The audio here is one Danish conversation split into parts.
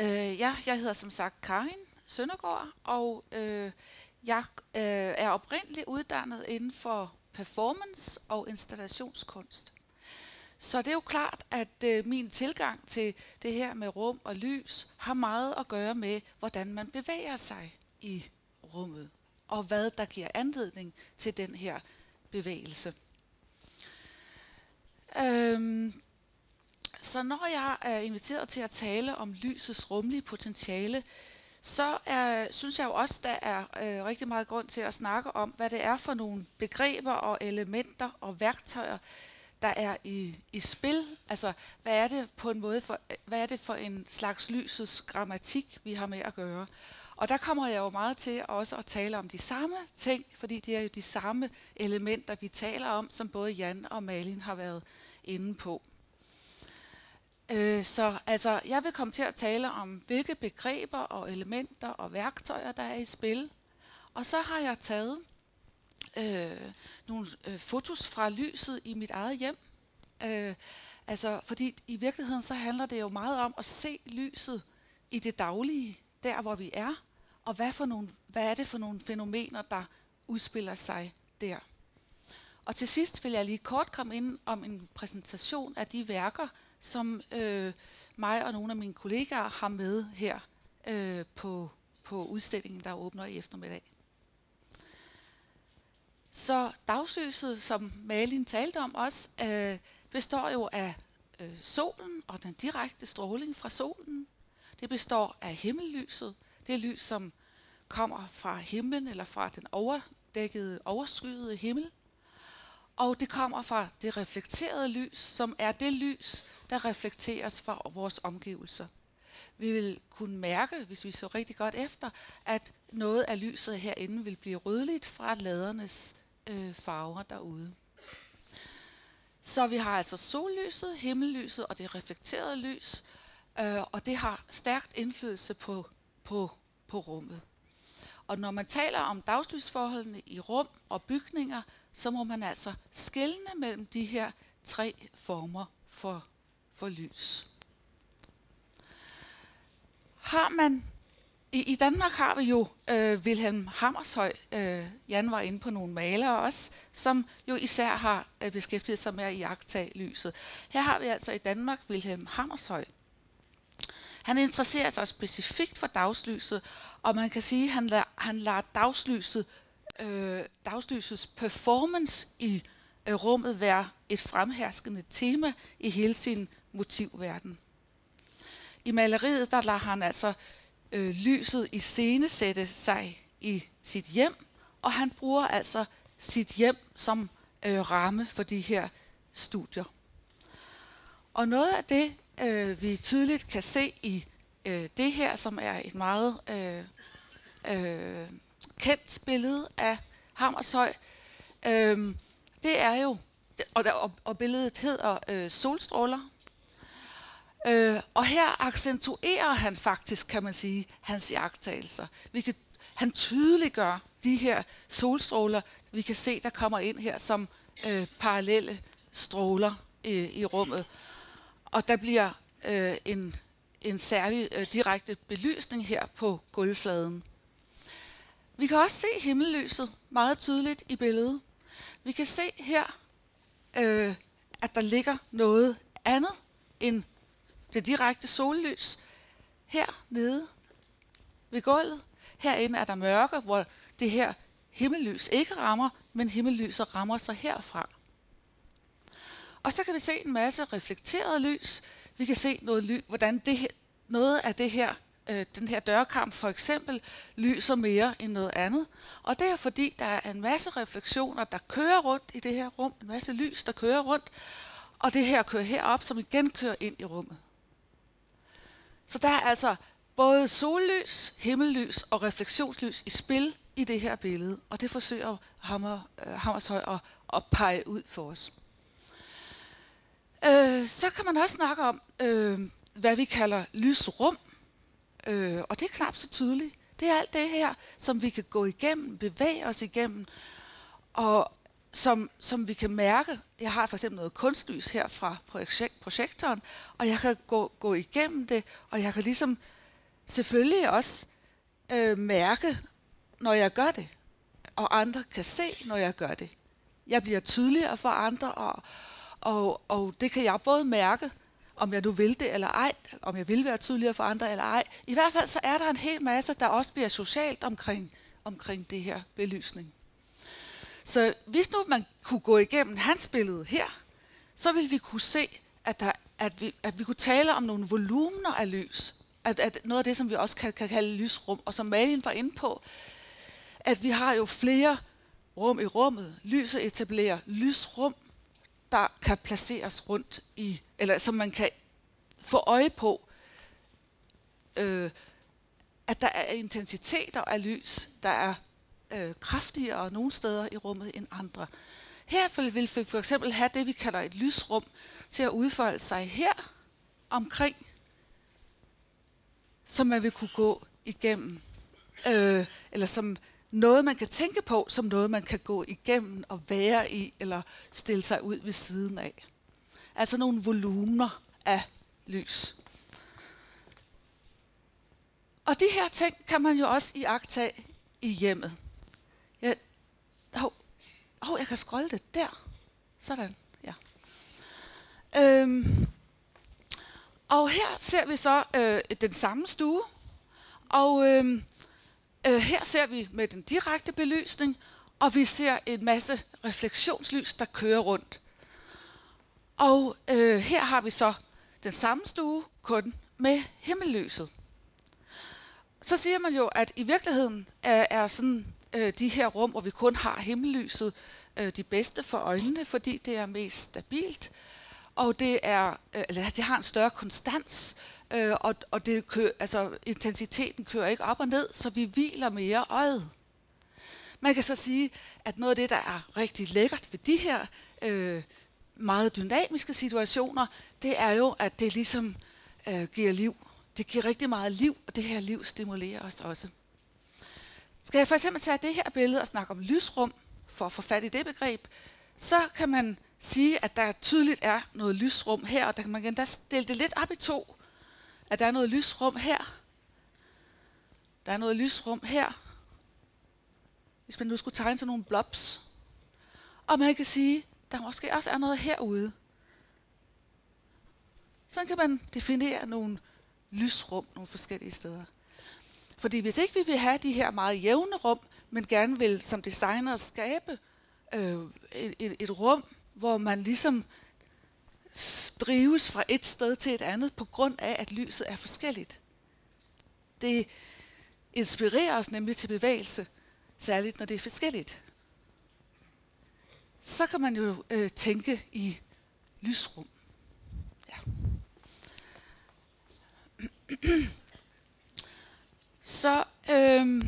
Øh, ja, jeg hedder som sagt Karin Søndergaard, og øh, jeg øh, er oprindeligt uddannet inden for performance og installationskunst. Så det er jo klart, at øh, min tilgang til det her med rum og lys har meget at gøre med, hvordan man bevæger sig i rummet, og hvad der giver anledning til den her bevægelse. Øhm, så når jeg er inviteret til at tale om lysets rumlige potentiale, så er, synes jeg jo også, der er øh, rigtig meget grund til at snakke om, hvad det er for nogle begreber og elementer og værktøjer, der er i, i spil. Altså, hvad er det på en måde for, hvad er det for en slags lysets grammatik, vi har med at gøre? Og der kommer jeg jo meget til også at tale om de samme ting, fordi det er jo de samme elementer, vi taler om, som både Jan og Malin har været inde på. Øh, så altså, jeg vil komme til at tale om, hvilke begreber og elementer og værktøjer, der er i spil. Og så har jeg taget øh, nogle øh, fotos fra lyset i mit eget hjem. Øh, altså, fordi i virkeligheden så handler det jo meget om at se lyset i det daglige, der hvor vi er, og hvad, for nogle, hvad er det for nogle fænomener, der udspiller sig der. Og til sidst vil jeg lige kort komme ind om en præsentation af de værker, som øh, mig og nogle af mine kollegaer har med her øh, på, på udstillingen, der åbner i eftermiddag. Så dagslyset, som Malin talte om også, øh, består jo af øh, solen og den direkte stråling fra solen. Det består af himmellyset. Det er lys, som kommer fra himlen eller fra den overdækkede, overskyede himmel. Og det kommer fra det reflekterede lys, som er det lys, der reflekteres fra vores omgivelser. Vi vil kunne mærke, hvis vi så rigtig godt efter, at noget af lyset herinde vil blive rødligt fra ladernes øh, farver derude. Så vi har altså sollyset, himmellyset og det reflekterede lys, øh, og det har stærkt indflydelse på, på, på rummet. Og når man taler om dagslysforholdene i rum og bygninger, så må man altså skelne mellem de her tre former for, for lys. Har man i, I Danmark har vi jo øh, Wilhelm Hammershøj, øh, Jan var inde på nogle malere også, som jo især har øh, beskæftiget sig med at jagtage lyset. Her har vi altså i Danmark Wilhelm Hammershøj. Han interesserer sig specifikt for dagslyset, og man kan sige, at han lader, han lader dagslyset, øh, dagslysets performance i øh, rummet være et fremherskende tema i hele sin motivverden. I maleriet der lader han altså øh, lyset i scene sætte sig i sit hjem, og han bruger altså sit hjem som øh, ramme for de her studier. Og noget af det, øh, vi tydeligt kan se i øh, det her, som er et meget øh, øh, kendt billede af Hammershøj, øhm, det er jo, og, og, og billedet hedder øh, Solstråler, Øh, og her accentuerer han faktisk, kan man sige, hans jagttagelser. Vi kan, han tydeliggør de her solstråler, vi kan se, der kommer ind her som øh, parallelle stråler øh, i rummet. Og der bliver øh, en, en særlig øh, direkte belysning her på gulvfladen. Vi kan også se himmellyset meget tydeligt i billedet. Vi kan se her, øh, at der ligger noget andet end det direkte sollys her nede ved gulvet. Herinde er der mørke, hvor det her himmellys ikke rammer, men himmellyset rammer sig herfra. Og så kan vi se en masse reflekteret lys. Vi kan se noget ly, hvordan det her, noget af det her, øh, den her dørkamp for eksempel lyser mere end noget andet. Og det er fordi, der er en masse refleksioner, der kører rundt i det her rum, en masse lys, der kører rundt, og det her kører herop, som igen kører ind i rummet. Så der er altså både sollys, himmellys og refleksionslys i spil i det her billede, og det forsøger Hammer, øh, Hammershøj at, at pege ud for os. Øh, så kan man også snakke om, øh, hvad vi kalder lysrum, Øh, og det er knap så tydeligt. Det er alt det her, som vi kan gå igennem, bevæge os igennem, og som, som vi kan mærke. Jeg har for eksempel noget kunstlys her fra projekt, projektoren, og jeg kan gå, gå igennem det, og jeg kan ligesom selvfølgelig også øh, mærke, når jeg gør det, og andre kan se, når jeg gør det. Jeg bliver tydeligere for andre, og, og, og det kan jeg både mærke, om jeg nu vil det eller ej, om jeg vil være tydeligere for andre eller ej. I hvert fald så er der en hel masse, der også bliver socialt omkring, omkring det her belysning. Så hvis nu man kunne gå igennem hans billede her, så ville vi kunne se, at, der, at, vi, at vi kunne tale om nogle volumener af lys. At, at noget af det, som vi også kan, kan kalde lysrum, og som Malin var inde på, at vi har jo flere rum i rummet. Lyset etablerer lysrum, der kan placeres rundt i, eller som man kan få øje på, øh, at der er intensiteter af lys, der er øh, kraftigere nogle steder i rummet end andre. Her vil vi for eksempel have det, vi kalder et lysrum, til at udfolde sig her omkring, som man vil kunne gå igennem, øh, eller som noget, man kan tænke på, som noget, man kan gå igennem og være i, eller stille sig ud ved siden af. Altså nogle volumener af lys. Og de her ting kan man jo også iagtage i hjemmet. Jeg, oh, oh, jeg kan scrolle det der. Sådan, ja. Øhm, og her ser vi så øh, den samme stue. Og øh, øh, her ser vi med den direkte belysning, og vi ser en masse refleksionslys, der kører rundt. Og øh, her har vi så den samme stue, kun med himmellyset. Så siger man jo, at i virkeligheden er, er sådan øh, de her rum, hvor vi kun har himmellyset, øh, de bedste for øjnene, fordi det er mest stabilt, og det er, øh, eller det har en større konstans, øh, Øh, og, og det kø, altså, intensiteten kører ikke op og ned, så vi hviler mere øjet. Man kan så sige, at noget af det, der er rigtig lækkert ved de her øh, meget dynamiske situationer, det er jo, at det ligesom øh, giver liv. Det giver rigtig meget liv, og det her liv stimulerer os også. Skal jeg for eksempel tage det her billede og snakke om lysrum, for at få fat i det begreb, så kan man sige, at der tydeligt er noget lysrum her, og der kan man endda stille det lidt op i to. At der er noget lysrum her. Der er noget lysrum her. Hvis man nu skulle tegne sådan nogle blobs. Og man kan sige, der måske også er noget herude. Så kan man definere nogle lysrum nogle forskellige steder. Fordi hvis ikke vi vil have de her meget jævne rum, men gerne vil som designer skabe øh, et, et rum, hvor man ligesom drives fra et sted til et andet på grund af, at lyset er forskelligt. Det inspirerer os nemlig til bevægelse, særligt når det er forskelligt. Så kan man jo øh, tænke i lysrum. Ja. Så, øh,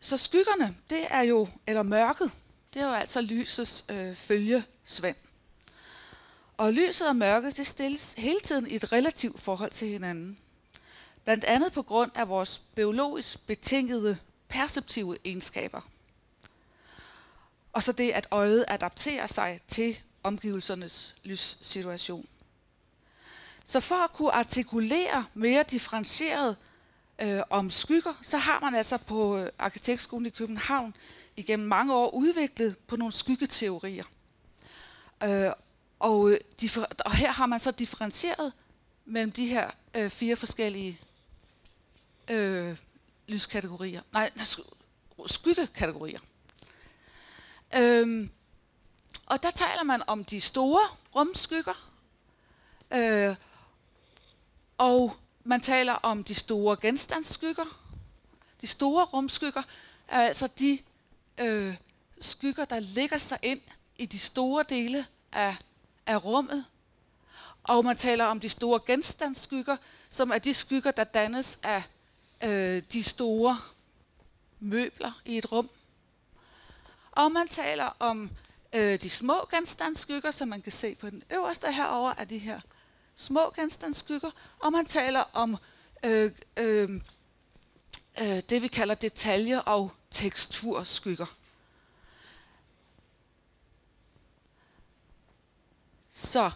så skyggerne, det er jo, eller mørket, det er jo altså lysets øh, følgesvend. Og lyset og mørket, det stilles hele tiden i et relativt forhold til hinanden. Blandt andet på grund af vores biologisk betingede perceptive egenskaber. Og så det, at øjet adapterer sig til omgivelsernes lyssituation. Så for at kunne artikulere mere differentieret øh, om skygger, så har man altså på øh, Arkitektskolen i København igennem mange år udviklet på nogle skyggeteorier. Øh, og, øh, og her har man så differentieret mellem de her øh, fire forskellige øh, lyskategorier. Nej, skyggekategorier. Øhm, og der taler man om de store rumskygger, øh, og man taler om de store genstandsskygger. De store rumskygger er altså de øh, skygger, der ligger sig ind i de store dele af, af rummet. Og man taler om de store genstandsskygger, som er de skygger, der dannes af øh, de store møbler i et rum. Og man taler om øh, de små genstandsskygger, som man kan se på den øverste herover af de her små genstandsskygger. Og man taler om øh, øh, øh, det, vi kalder detaljer og teksturskygger. Så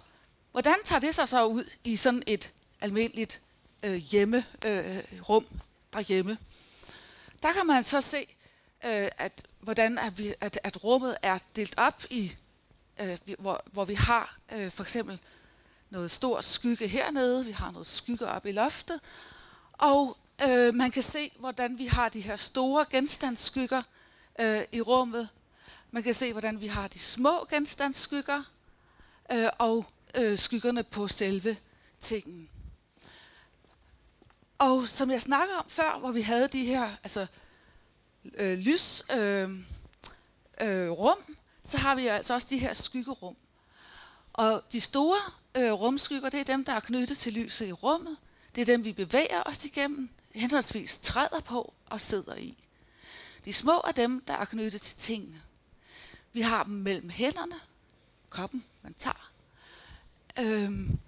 hvordan tager det sig så ud i sådan et almindeligt øh, hjemme, øh, rum derhjemme. Der kan man så se, øh, at hvordan at, vi, at, at rummet er delt op i, øh, hvor, hvor vi har øh, for eksempel noget stor skygge hernede, vi har noget skygge op i loftet, og øh, man kan se, hvordan vi har de her store genstandsskygger øh, i rummet. Man kan se, hvordan vi har de små genstandsskygger, øh, og øh, skyggerne på selve tingen. Og som jeg snakker om før, hvor vi havde de her altså, øh, lys øh, øh, rum, så har vi altså også de her skyggerum. Og de store øh, rumskygger, det er dem, der er knyttet til lyset i rummet. Det er dem, vi bevæger os igennem, henholdsvis træder på og sidder i. De små er dem, der er knyttet til tingene. Vi har dem mellem hænderne, koppen, man tager, øhm,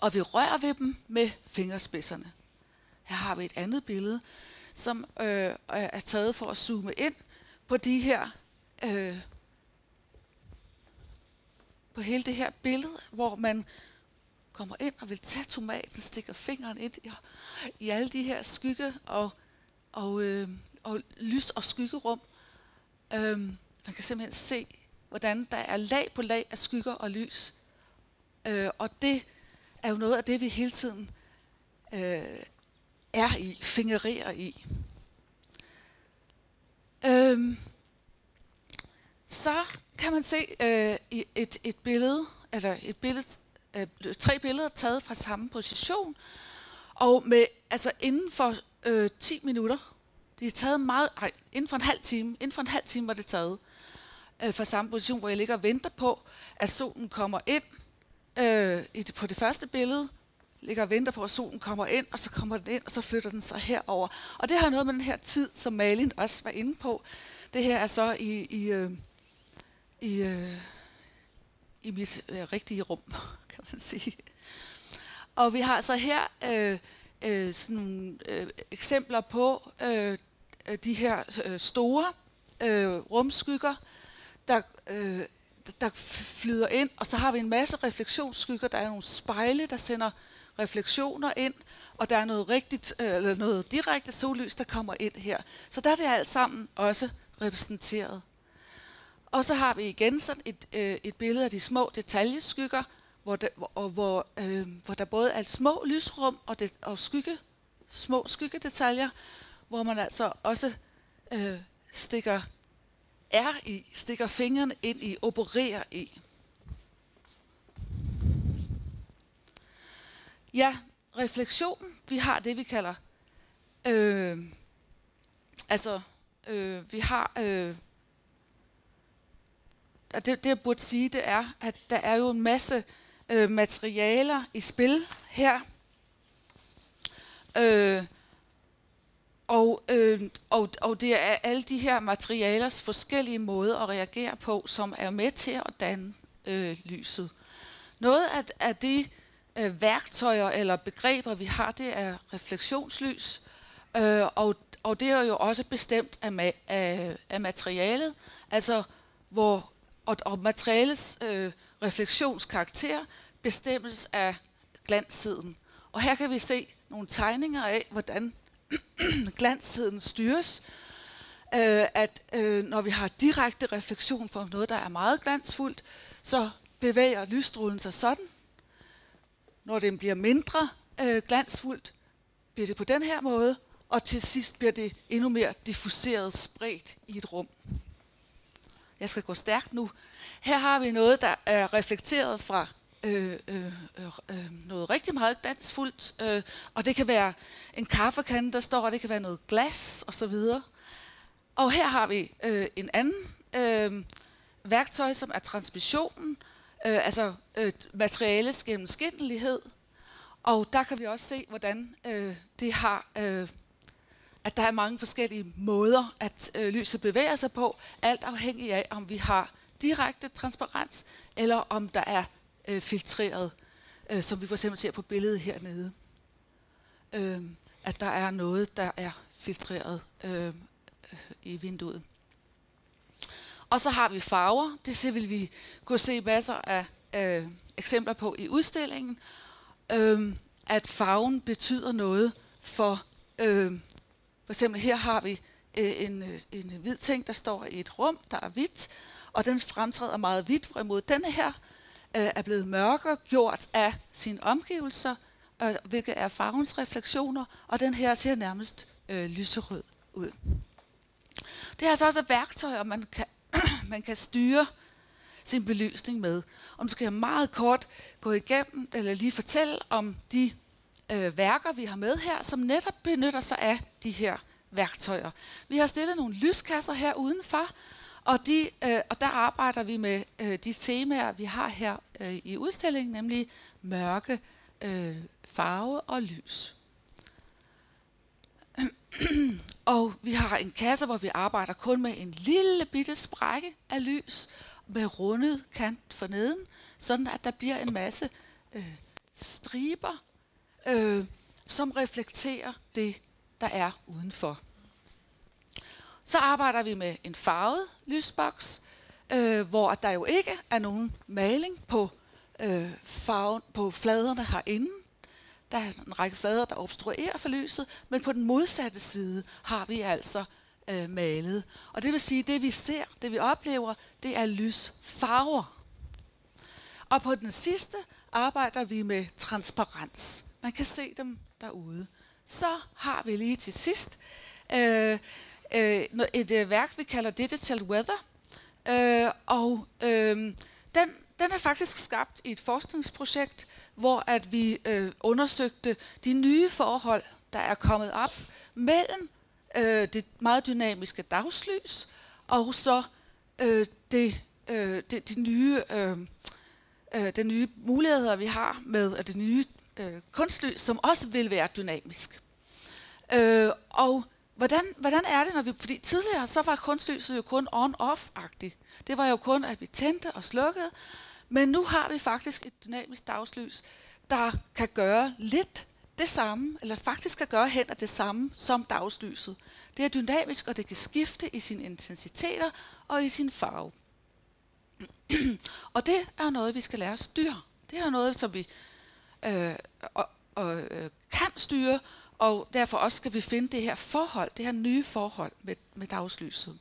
og vi rører ved dem med fingerspidserne. Her har vi et andet billede, som øh, er taget for at zoome ind på de her øh, på hele det her billede, hvor man kommer ind og vil tage tomaten, stikker fingeren ind i, i alle de her skygge og, og, øh, og lys- og skyggerum. Øh, man kan simpelthen se, hvordan der er lag på lag af skygger og lys. Øh, og det er jo noget af det, vi hele tiden øh, er i, fingererer i. Øh, så kan man se øh, et, et billede, eller et billede, øh, tre billeder taget fra samme position, og med, altså inden for øh, 10 minutter, det er taget meget, ej, inden for en halv time, inden for en halv time var det taget, øh, Øh, fra samme position, hvor jeg ligger og venter på, at solen kommer ind øh, i det, på det første billede, ligger og venter på, at solen kommer ind, og så kommer den ind, og så flytter den sig herover. Og det har noget med den her tid, som Malin også var inde på. Det her er så i, i øh, i, øh, i mit øh, rigtige rum, kan man sige. Og vi har så her øh, øh, sådan nogle øh, eksempler på øh, øh de her øh, store øh, rumskygger, der, øh, der flyder ind, og så har vi en masse refleksionsskygger. Der er nogle spejle, der sender refleksioner ind, og der er noget rigtigt, øh, eller noget direkte sollys, der kommer ind her. Så der er det alt sammen også repræsenteret. Og så har vi igen sådan et, øh, et billede af de små detaljeskygger, hvor, der, hvor, hvor, øh, hvor der både er små lysrum og, det, og skygge, små skyggedetaljer, hvor man altså også øh, stikker er i, stikker fingrene ind i, opererer i. Ja, refleksionen, vi har det, vi kalder, øh, altså, øh, vi har øh, det, det jeg burde sige, det er, at der er jo en masse øh, materialer i spil her. Øh, og, øh, og, og det er alle de her materialers forskellige måder at reagere på, som er med til at danne øh, lyset. Noget af, af de øh, værktøjer eller begreber, vi har, det er refleksionslys, øh, og, og det er jo også bestemt af, ma- af, af materialet, altså hvor og, og materialets øh, refleksionskarakter bestemmes af glanssiden. Og her kan vi se nogle tegninger af, hvordan glanstiden styres. Øh, at øh, når vi har direkte refleksion for noget, der er meget glansfuldt, så bevæger lysstrålen sig sådan. Når den bliver mindre øh, glansfuldt, bliver det på den her måde, og til sidst bliver det endnu mere diffuseret, spredt i et rum. Jeg skal gå stærkt nu. Her har vi noget, der er reflekteret fra Øh, øh, øh, øh, noget rigtig meget dansfuldt, øh, og det kan være en kaffekande, der står, og det kan være noget glas osv. Og her har vi øh, en anden øh, værktøj, som er transmissionen, øh, altså øh, materialets gennemskindelighed. Og der kan vi også se, hvordan øh, det har øh, at der er mange forskellige måder, at øh, lyset bevæger sig på, alt afhængig af, om vi har direkte transparens, eller om der er øh, filtreret, øh, som vi for eksempel ser på billedet hernede. Øh, at der er noget, der er filtreret øhm, øh, i vinduet. Og så har vi farver. Det vil vi kunne se masser af øh, eksempler på i udstillingen. Øh, at farven betyder noget for, øh, for eksempel her har vi øh, en, øh, en hvid ting, der står i et rum, der er hvidt, og den fremtræder meget hvidt, hvorimod denne her øh, er blevet mørkere gjort af sine omgivelser, øh, hvilket er farvens refleksioner, og den her ser nærmest øh, lyserød ud. Det er altså også værktøjer, man kan, man kan styre sin belysning med. Om skal jeg meget kort gå igennem, eller lige fortælle om de øh, værker, vi har med her, som netop benytter sig af de her værktøjer. Vi har stillet nogle lyskasser her udenfor, og, de, øh, og der arbejder vi med øh, de temaer, vi har her øh, i udstillingen, nemlig mørke, øh, farve og lys. og vi har en kasse, hvor vi arbejder kun med en lille bitte sprække af lys, med rundet kant for neden, sådan at der bliver en masse øh, striber, øh, som reflekterer det, der er udenfor. Så arbejder vi med en farvet lysboks, øh, hvor der jo ikke er nogen maling på, øh, farven, på fladerne herinde. Der er en række flader, der obstruerer for lyset, men på den modsatte side har vi altså øh, malet. Og det vil sige, at det vi ser, det vi oplever, det er lysfarver. Og på den sidste arbejder vi med transparens. Man kan se dem derude. Så har vi lige til sidst øh, øh, et øh, værk, vi kalder Digital Weather. Øh, og øh, den, den er faktisk skabt i et forskningsprojekt, hvor at vi øh, undersøgte de nye forhold, der er kommet op mellem øh, det meget dynamiske dagslys og så øh, det, øh, det, de nye, øh, øh, de nye muligheder, vi har med at det nye øh, kunstlys, som også vil være dynamisk. Øh, og hvordan, hvordan er det, når vi... Fordi tidligere, så var kunstlyset jo kun on-off-agtigt. Det var jo kun, at vi tændte og slukkede. Men nu har vi faktisk et dynamisk dagslys, der kan gøre lidt det samme, eller faktisk kan gøre hen af det samme som dagslyset. Det er dynamisk, og det kan skifte i sine intensiteter og i sin farve. og det er noget, vi skal lære at styre. Det er noget, som vi øh, og, og, øh, kan styre, og derfor også skal vi finde det her forhold, det her nye forhold med, med dagslyset.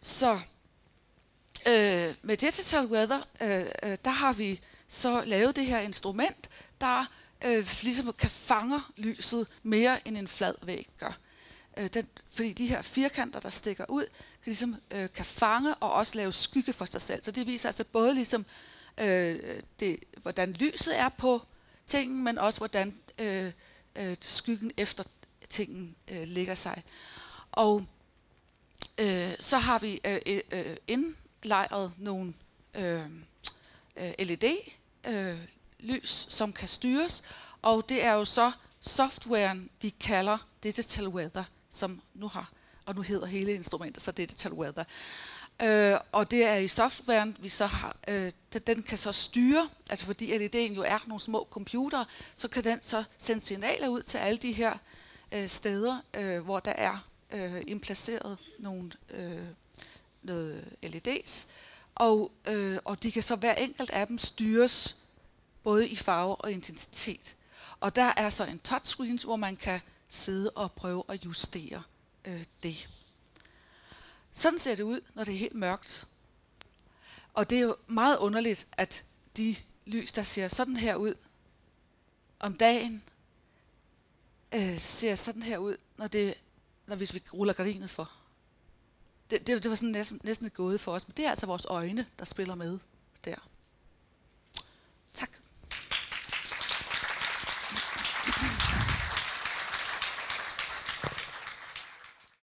Så øh, med Digital Weather, øh, øh, der har vi så lavet det her instrument, der øh, ligesom kan fange lyset mere end en flad væg gør. Øh, den, fordi de her firkanter, der stikker ud, kan, ligesom, øh, kan fange og også lave skygge for sig selv. Så det viser altså både ligesom, øh, det, hvordan lyset er på tingen, men også hvordan øh, øh, skyggen efter tingen øh, ligger sig. Og øh, så har vi øh, øh, øh indlejret nogle øh, LED-lys, øh, øh som kan styres, og det er jo så softwaren, vi kalder Digital Weather, som nu har, og nu hedder hele instrumentet så Digital Weather. Øh, og det er i softwaren, vi så har, øh, den kan så styre, altså fordi LED'en jo er nogle små computer, så kan den så sende signaler ud til alle de her øh, steder, øh, hvor der er øh, implaceret nogle øh, noget LED's, og, øh, og de kan så hver enkelt af dem styres både i farve og intensitet. Og der er så en touchscreen, hvor man kan sidde og prøve at justere øh, det. Sådan ser det ud, når det er helt mørkt. Og det er jo meget underligt, at de lys, der ser sådan her ud om dagen, øh, ser sådan her ud, når det, når hvis vi ruller gardinet for. Det, det, det var sådan næsten, næsten et gåde for os, men det er altså vores øjne, der spiller med der. Tak. Thank you.